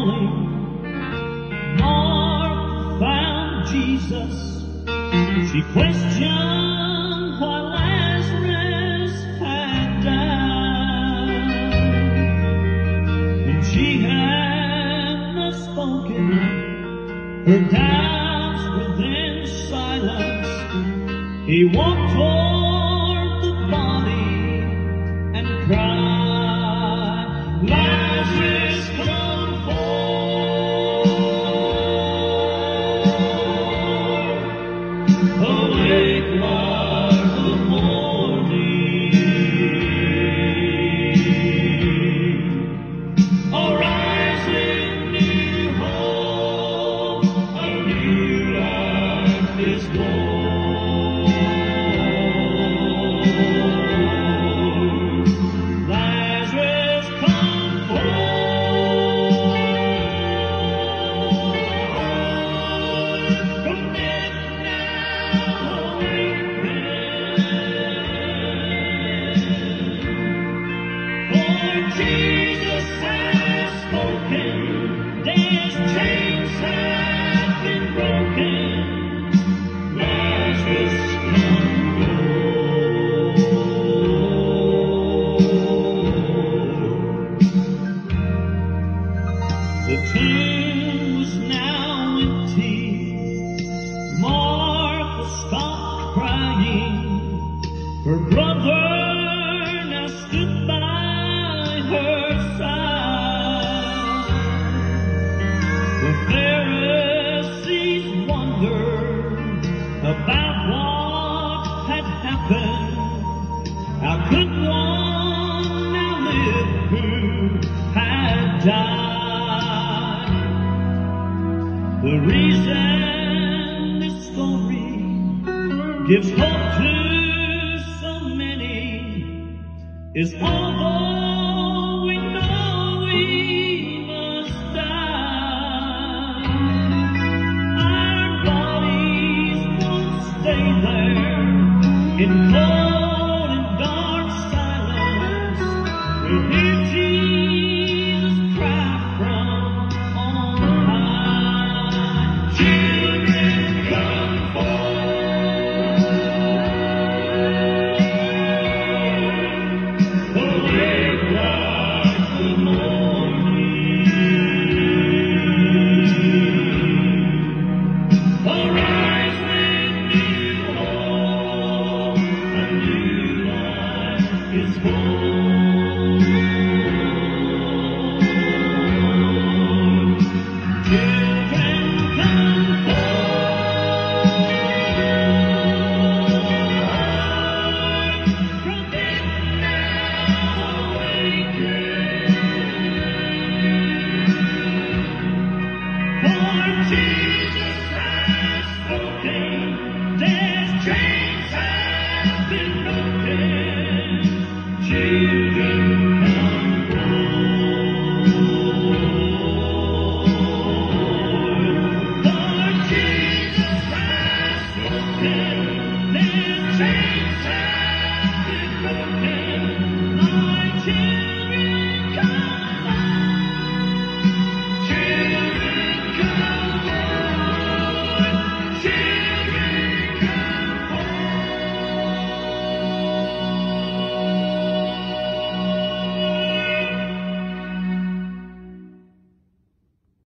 calling. Mark found Jesus. She questioned why Lazarus had died. and she had not spoken, her doubts were then silenced. He walked on. Jesus has spoken. There's change. has die. The reason this story gives hope to so many is over. Thank you.